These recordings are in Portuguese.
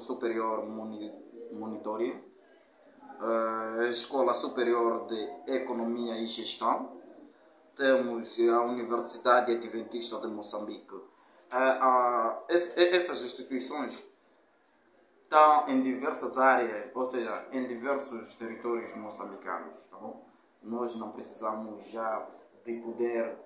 Superior Monitoring, a Escola Superior de Economia e Gestão, temos a Universidade Adventista de Moçambique. Essas instituições estão em diversas áreas, ou seja, em diversos territórios moçambicanos, tá bom? Nós não precisamos já de poder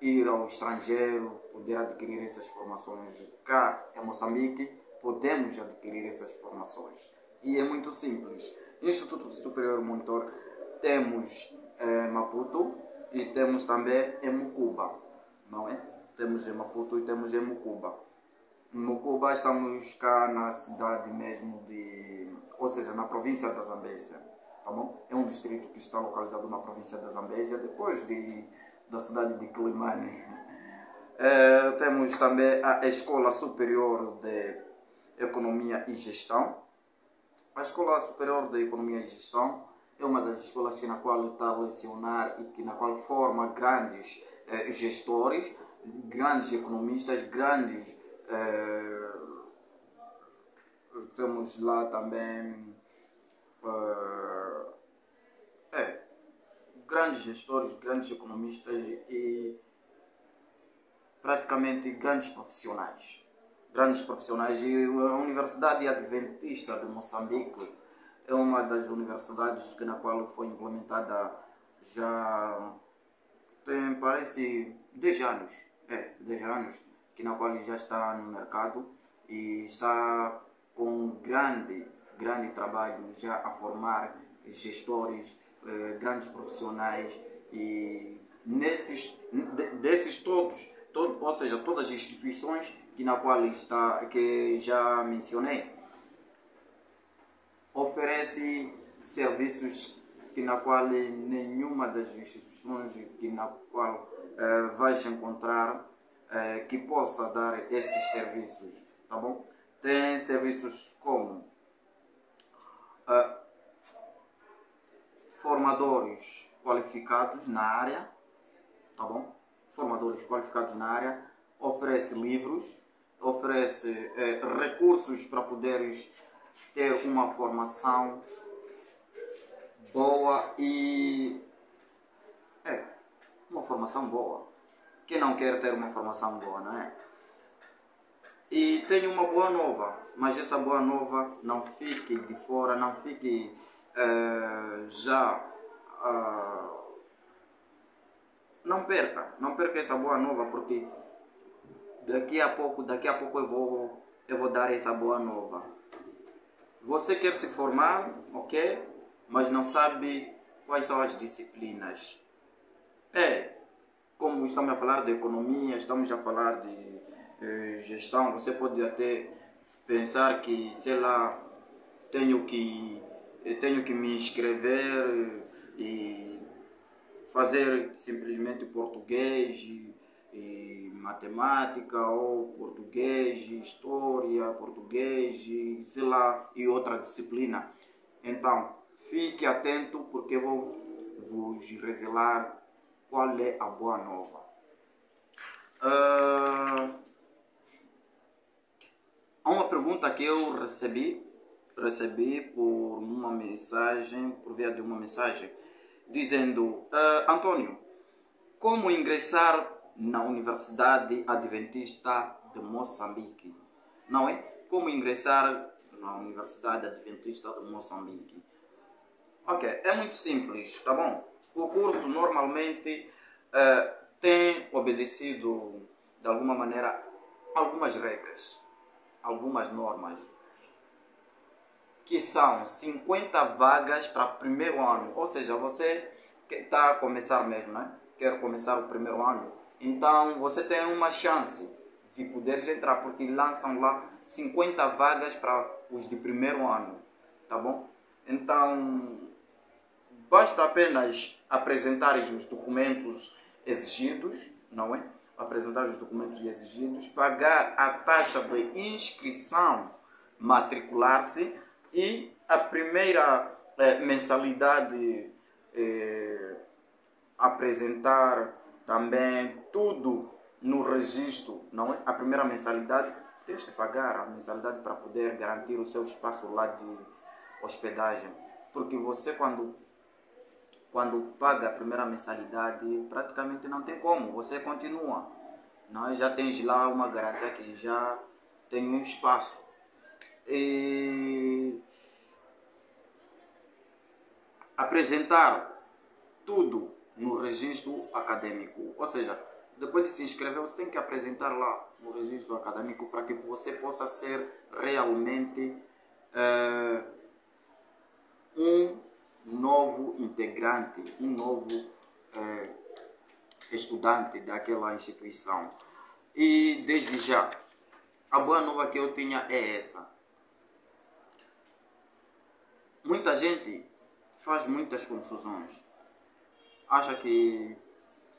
ir ao estrangeiro, poder adquirir essas formações cá em Moçambique, podemos adquirir essas formações. E é muito simples. Instituto Superior Monitor temos em Maputo e temos também em Mucuba, não é? Temos em Maputo e temos em Mucuba. Mucuba estamos cá na cidade mesmo de, ou seja, na província da Zambésia, tá bom? É um distrito que está localizado na província da Zambésia, depois de da cidade de Climane. É, temos também a Escola Superior de Economia e Gestão. A Escola Superior de Economia e Gestão é uma das escolas na qual está a lecionar e que na qual forma grandes eh, gestores, grandes economistas, grandes eh, temos lá também eh, é, grandes gestores, grandes economistas e praticamente grandes profissionais. Grandes profissionais. E a Universidade Adventista de Moçambique é uma das universidades que na qual foi implementada já tem, parece, 10 anos. É, 10 anos, que na qual já está no mercado e está com grande, grande trabalho já a formar gestores, eh, grandes profissionais e nesses, desses todos, todo, ou seja, todas as instituições que na qual está, que já mencionei, oferece serviços que na qual nenhuma das instituições que na qual uh, vais encontrar uh, que possa dar esses serviços, tá bom? Tem serviços como uh, formadores qualificados na área, tá bom? Formadores qualificados na área, oferece livros, oferece recursos para poderes ter uma formação boa e. É, uma formação boa. Quem não quer ter uma formação boa, não é? E tenho uma boa nova, mas essa boa nova não fique de fora, não fique uh, já. Uh, não perca, não perca essa boa nova, porque daqui a pouco, daqui a pouco eu vou, eu vou dar essa boa nova. Você quer se formar, ok? Mas não sabe quais são as disciplinas. É, como estamos a falar de economia, estamos a falar de eh, gestão, você pode até pensar que, sei lá, tenho que, tenho que me inscrever e fazer simplesmente português e, e matemática ou português, história, português, sei lá, e outra disciplina. Então, fique atento porque vou vos revelar qual é a boa nova. Uh, há uma pergunta que eu recebi, recebi por uma mensagem, por via de uma mensagem, dizendo, uh, Antônio, como ingressar na Universidade Adventista de Moçambique. Não é? Como ingressar na Universidade Adventista de Moçambique. Ok, é muito simples, tá bom? O curso normalmente uh, tem obedecido de alguma maneira algumas regras, algumas normas, que são 50 vagas para primeiro ano, ou seja, você está a começar mesmo, né? quer começar o primeiro ano, então você tem uma chance de poder entrar, porque lançam lá 50 vagas para os de primeiro ano, tá bom? Então basta apenas apresentar os documentos exigidos, não é? Apresentar os documentos exigidos, pagar a taxa de inscrição, matricular-se e a primeira eh, mensalidade eh, apresentar também tudo no registro, não é? A primeira mensalidade tens que pagar a mensalidade para poder garantir o seu espaço lá de hospedagem. Porque você quando quando paga a primeira mensalidade, praticamente não tem como, você continua. Não, já tens lá uma garantia que já tem um espaço. E apresentar tudo no registro acadêmico. Ou seja, depois de se inscrever, você tem que apresentar lá no registro acadêmico para que você possa ser realmente é, um novo integrante, um novo é, estudante daquela instituição. E desde já, a boa nova que eu tinha é essa. Muita gente faz muitas confusões. Acha que,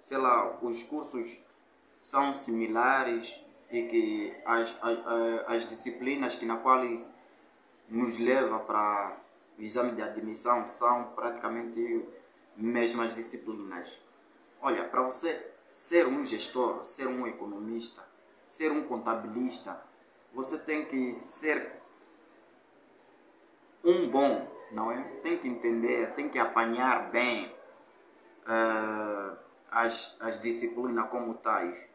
sei lá, os cursos são similares e que as, as, as disciplinas que na qual nos leva para o exame de admissão são praticamente mesmas disciplinas. Olha, para você ser um gestor, ser um economista, ser um contabilista, você tem que ser um bom, não é? Tem que entender, tem que apanhar bem uh, as, as disciplinas como tais.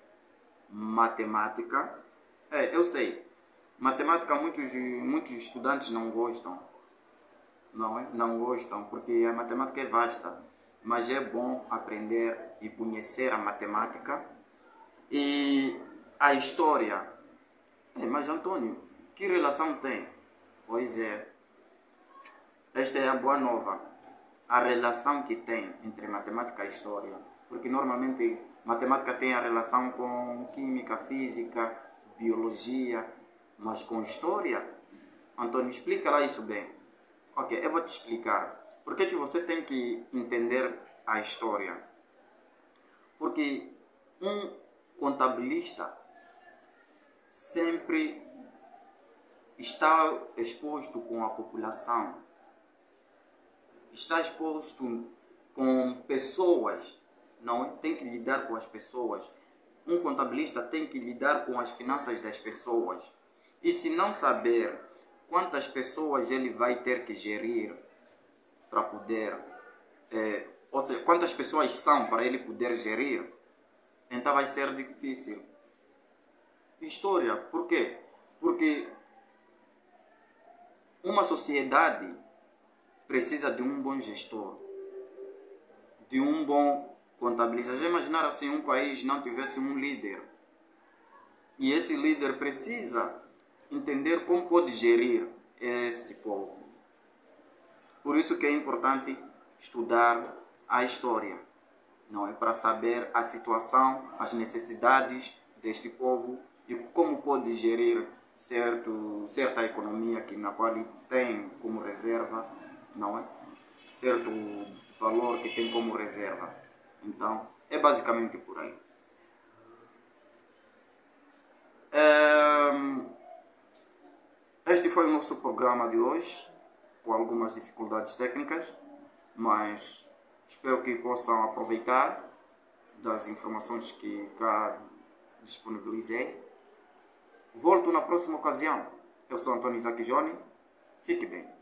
Matemática, é, eu sei, matemática muitos, muitos estudantes não gostam não, é? não gostam, porque a matemática é vasta, mas é bom aprender e conhecer a matemática e a história. É, mas Antônio, que relação tem? Pois é, esta é a boa nova, a relação que tem entre matemática e história, porque normalmente matemática tem a relação com química, física, biologia, mas com história, Antônio, explica lá isso bem. Ok, eu vou te explicar. Por que, que você tem que entender a história? Porque um contabilista sempre está exposto com a população, está exposto com pessoas, não tem que lidar com as pessoas. Um contabilista tem que lidar com as finanças das pessoas. E se não saber quantas pessoas ele vai ter que gerir para poder, é, ou seja, quantas pessoas são para ele poder gerir, então vai ser difícil. História, por quê? Porque uma sociedade precisa de um bom gestor, de um bom contabilista. Já imaginaram se um país não tivesse um líder? E esse líder precisa entender como pode gerir esse povo. Por isso que é importante estudar a história, não é para saber a situação, as necessidades deste povo e como pode gerir certo certa economia que na qual tem como reserva, não é? Certo valor que tem como reserva. Então, é basicamente por aí. Este foi o nosso programa de hoje, com algumas dificuldades técnicas, mas espero que possam aproveitar das informações que cá disponibilizei. Volto na próxima ocasião. Eu sou Antônio Isaac Joni. Fique bem.